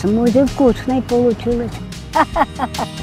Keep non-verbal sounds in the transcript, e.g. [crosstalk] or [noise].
смузи вкусной получилось. [laughs]